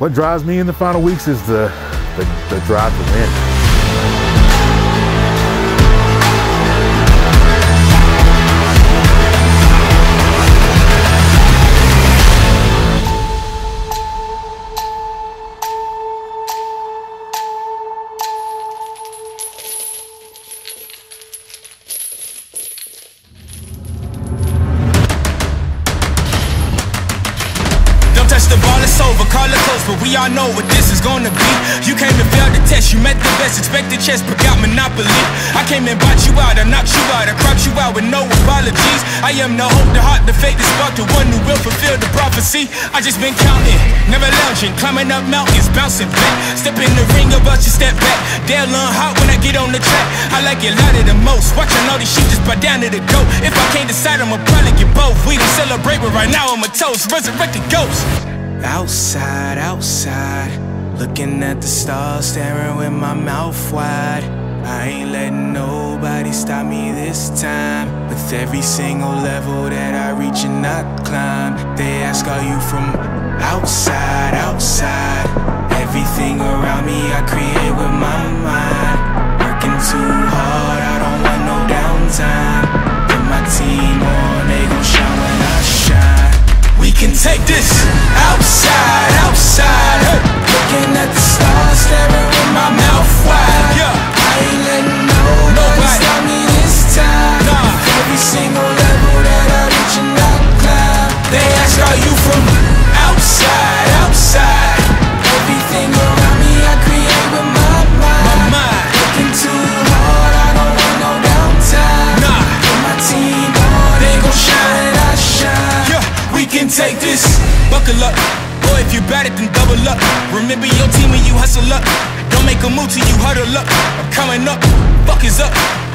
What drives me in the final weeks is the, the, the drive to win. The ball, it's over. Call it close, but we all know what this is gonna be. You came to fail the test, you met the best. Expected chess, but got monopoly. I came and bought you out, I knocked you out, I cropped you out with no apologies. I am the hope, the heart, the faith, the spark, the one who will fulfill the prophecy. I just been counting, never lounging, climbing up mountains, bouncing back. Step in the ring, about you step back. They'll hot when I get on the track. I like it louder the most. Watching all these sheep just bow down to the goat. If I can't decide, I'ma probably get both. We don't celebrate, but right now I'm a toast. Resurrected ghost. Outside, outside, looking at the stars, staring with my mouth wide. I ain't letting nobody stop me this time. With every single level that I reach and I climb, they ask, Are you from outside, outside? Take this. Buckle up. Boy, if you bad it, then double up. Remember your team when you hustle up. Don't make a move till you huddle up. I'm coming up. Fuck is up.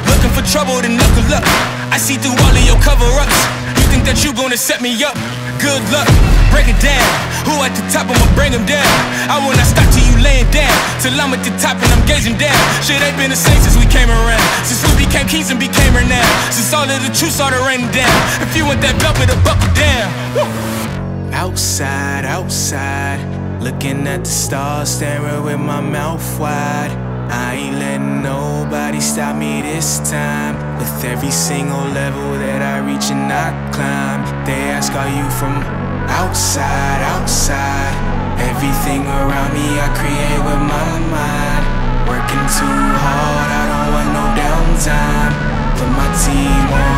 Looking for trouble, then knuckle up. I see through all of your cover ups. You think that you gonna set me up? Good luck. Break it down. Who at the top, I'ma bring him down. I will not stop till you laying down. Till I'm at the top and I'm gazing down. Shit ain't been the same since we came around. Since we became kings and became renowned. Since all of the truth started raining down. If you want that belt, better buckle down. Woo. Outside, outside, looking at the stars, staring with my mouth wide. I ain't letting nobody stop me this time. With every single level that I reach Climb, they ask, Are you from outside, outside? Everything around me I create with my mind. Working too hard, I don't want no downtime. Put my team on,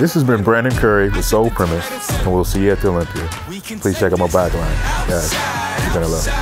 This has been Brandon Curry with Sole Premise, and we'll see you at the Olympia. Please check out my bag line. Guys, you're gonna love it.